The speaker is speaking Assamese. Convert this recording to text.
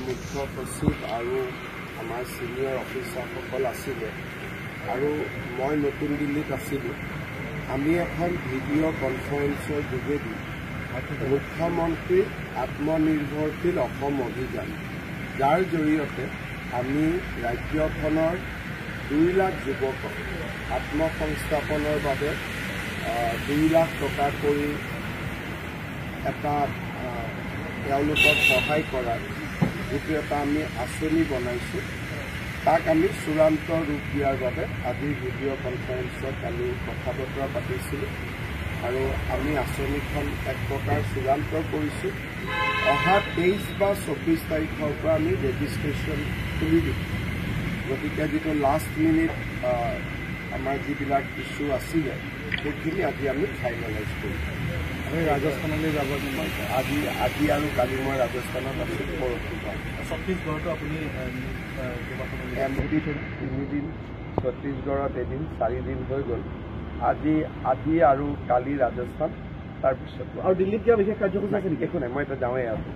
মুখ্য সচিব আৰু আমাৰ ছিনিয়ৰ অফিচাৰসকল আছিলে আৰু মই নতুন দিল্লীত আছিলোঁ আমি এখন ভিডিঅ' কনফাৰেন্সৰ যোগেদি মুখ্যমন্ত্ৰীৰ আত্মনিৰ্ভৰশীল অসম অভিযান যাৰ জৰিয়তে আমি ৰাজ্যখনৰ দুই লাখ যুৱকক আত্মসংস্থাপনৰ বাবে দুই লাখ টকা কৰি এটা তেওঁলোকক সহায় কৰাৰ যিটো এটা আমি আঁচনি বনাইছোঁ। তাক আমি চূড়ান্ত ৰূপ দিয়াৰ বাবে আজিৰ ভিডিঅ' কনফাৰেন্সত আমি কথা বতৰা পাতিছিলোঁ আৰু আমি আঁচনিখন এক প্ৰকাৰ চূড়ান্ত কৰিছোঁ। অহা তেইছ বা চৌব্বিছ তাৰিখৰ পৰা আমি ৰেজিষ্ট্ৰেশ্যন খুলি দিম। গতিকে যিটো লাষ্ট মিনিট আমাৰ যিবিলাক ইছ্যু আছিলে সেইখিনি আজি আমি ফাইনেলাইজ কৰিম। আমি ৰাজস্থানলৈ যাব আজি আজি আৰু কালি মই ৰাজস্থানত আছোঁ পৰহি ছত্তীশগড়তো আপুনি তিনিদিন ছত্তীশগড়ত এদিন চাৰিদিন হৈ গ'ল। আজি আজি আৰু কালি ৰাজস্থান তাৰপিছত আৰু দিল্লীত কিবা বিশেষ কাৰ্যসূচী আছে নেকি? একো নাই মই এতিয়া যাওঁৱেই আছোঁ